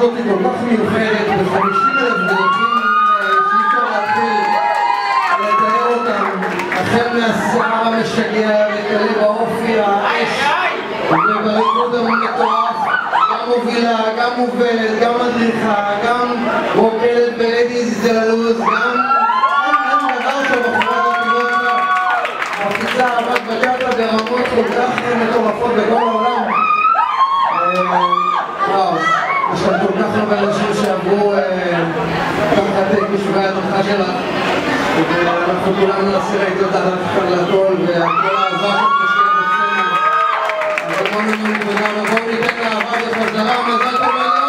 הזאת היא כל כך מיוחדת, ב-50 אלף דרכים אה, שאי אפשר להתחיל לתאר אותם, החל מהשיער המשגע, וכלה באופי האש, ובריקוד המטורף, גם מובילה, גם מובלת, גם מדריכה, גם רוקדת בלדיז זה ללוז, גם... לא ברמות כל כך מטורפות בכל ואנחנו כולנו נעשה רעידות ענק כאן לכל וכל האהבה שאת משקיעה בצלם אז המון המון תודה ובואו ניתן לאהבה בחזרה מזל טוב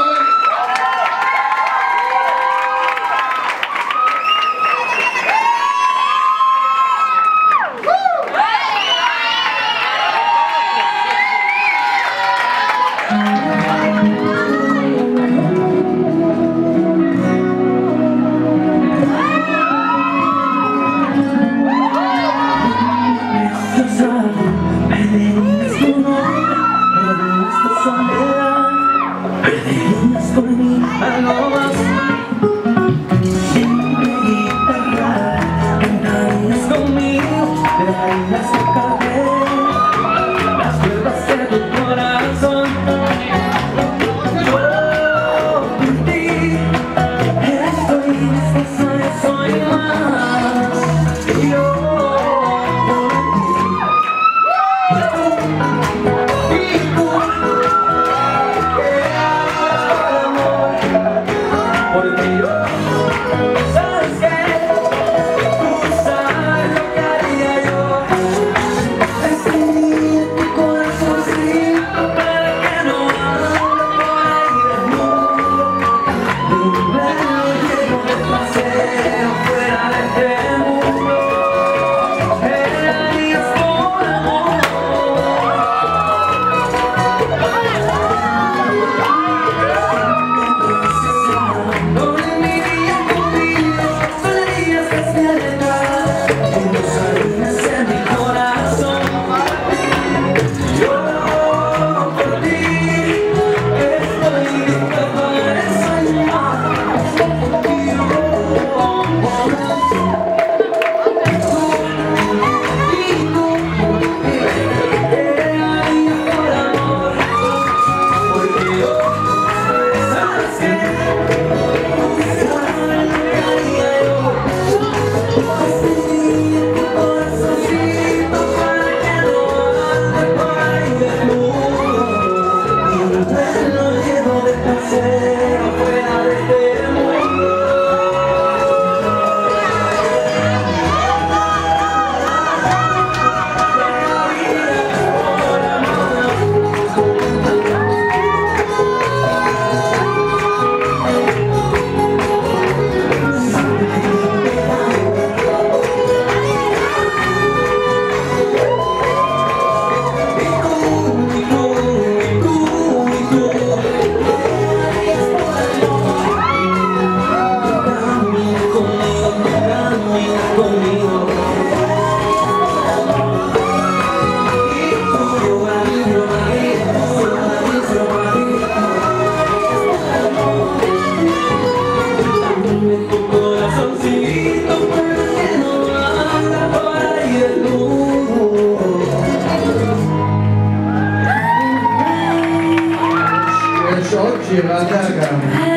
gracias,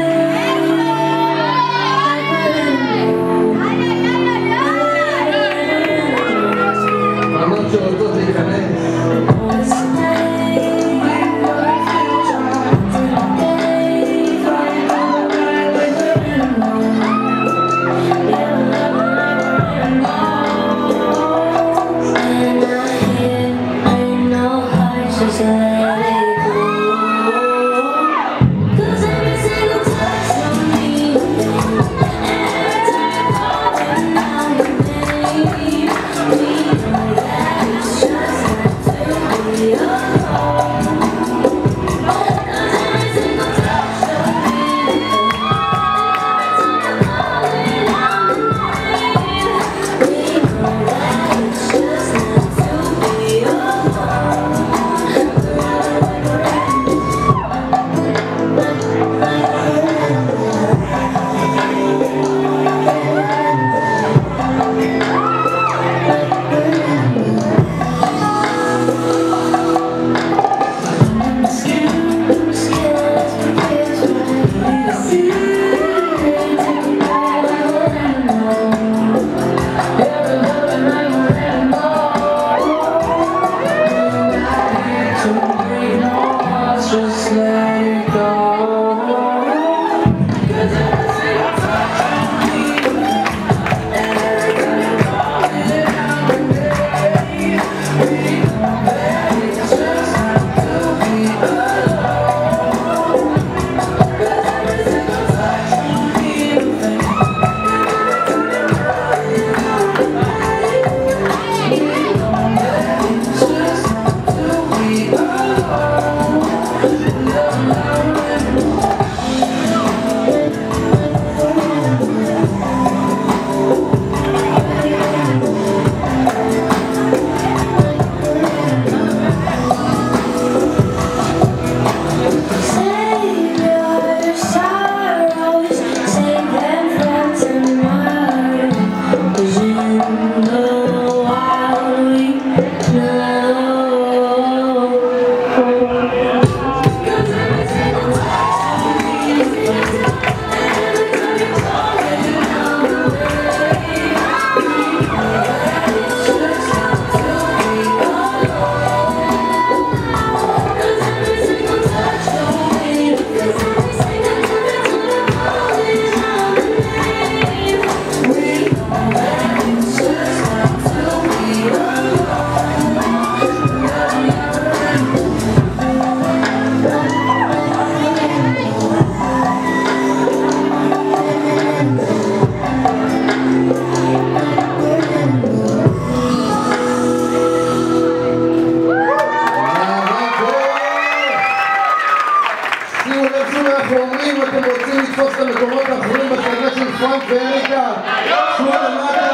slide לתפוס את המקומות האחרונים בהצגה של פרנק ואריקה? שבו למטה